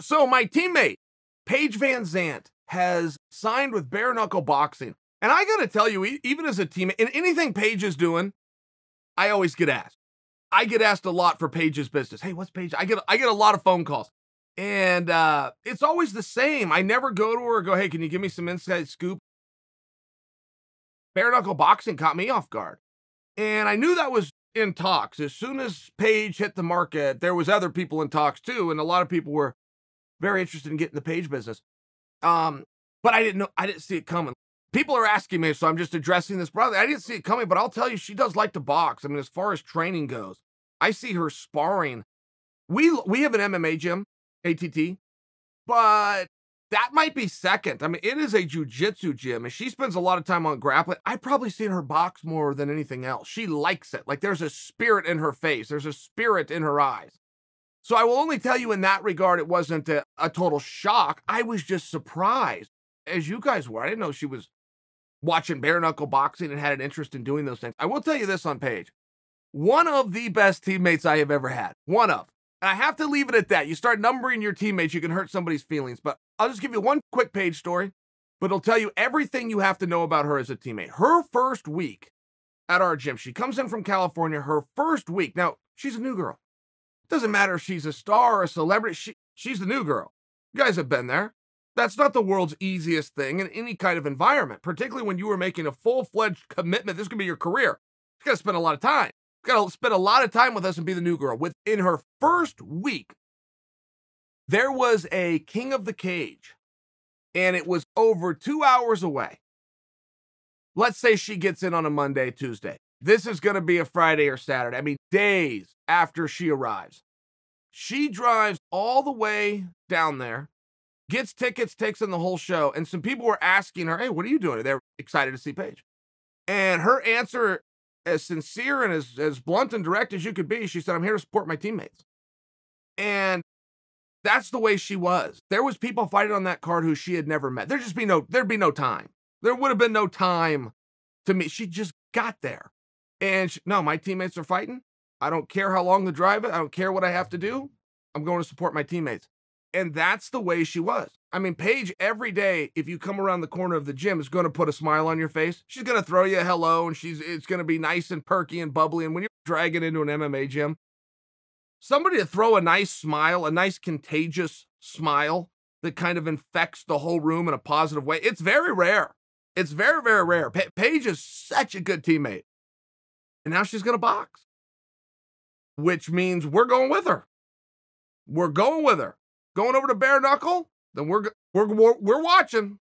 So my teammate, Paige VanZant, has signed with Bare Knuckle Boxing. And I got to tell you, even as a teammate, in anything Paige is doing, I always get asked. I get asked a lot for Paige's business. Hey, what's Paige? I get I get a lot of phone calls. And uh, it's always the same. I never go to her and go, hey, can you give me some inside scoop? Bare knuckle boxing caught me off guard. And I knew that was in talks. As soon as Paige hit the market, there was other people in talks too, and a lot of people were very interested in getting the Paige business. Um, but I didn't know I didn't see it coming. People are asking me, so I'm just addressing this brother. I didn't see it coming, but I'll tell you, she does like to box. I mean, as far as training goes, I see her sparring. We we have an MMA gym, ATT, but that might be second. I mean, it is a jujitsu gym, and she spends a lot of time on grappling. I've probably seen her box more than anything else. She likes it. Like there's a spirit in her face, there's a spirit in her eyes. So I will only tell you in that regard, it wasn't a, a total shock. I was just surprised, as you guys were. I didn't know she was watching bare knuckle boxing and had an interest in doing those things. I will tell you this on Paige One of the best teammates I have ever had. One of. And I have to leave it at that. You start numbering your teammates, you can hurt somebody's feelings. But I'll just give you one quick Paige story, but it'll tell you everything you have to know about her as a teammate. Her first week at our gym, she comes in from California, her first week. Now, she's a new girl. Doesn't matter if she's a star or a celebrity, she, she's the new girl. You guys have been there. That's not the world's easiest thing in any kind of environment, particularly when you are making a full fledged commitment. This could be your career. You got to spend a lot of time. You got to spend a lot of time with us and be the new girl. Within her first week, there was a King of the Cage, and it was over two hours away. Let's say she gets in on a Monday, Tuesday. This is going to be a Friday or Saturday. I mean, days after she arrives. She drives all the way down there, gets tickets, takes in the whole show. And some people were asking her, Hey, what are you doing? They're excited to see Paige. And her answer, as sincere and as, as blunt and direct as you could be, she said, I'm here to support my teammates. And that's the way she was. There was people fighting on that card who she had never met. There'd just be no there'd be no time. There would have been no time to meet. She just got there. And she, no, my teammates are fighting. I don't care how long the drive is. I don't care what I have to do. I'm going to support my teammates. And that's the way she was. I mean, Paige, every day, if you come around the corner of the gym, is going to put a smile on your face. She's going to throw you a hello and she's it's going to be nice and perky and bubbly. And when you're dragging into an MMA gym, somebody to throw a nice smile, a nice contagious smile that kind of infects the whole room in a positive way. It's very rare. It's very, very rare. Pa- Paige is such a good teammate. And now she's going to box, which means we're going with her. We're going with her. Going over to bare knuckle, then we're, we're, we're, we're watching.